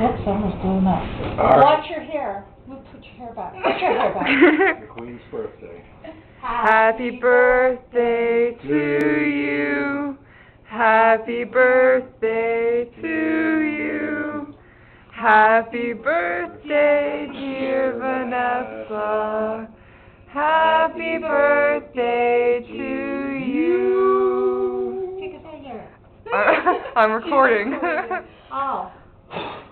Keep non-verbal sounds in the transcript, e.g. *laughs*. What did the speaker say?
Whoops, I almost blew them up. All right. Watch your hair. Move, put your hair back. Put your hair back. The *laughs* Queen's birthday. Happy birthday to you. Happy birthday to you. Happy birthday, dear Vanessa. Happy birthday to you. Take a picture. *laughs* I'm recording. Oh. *laughs*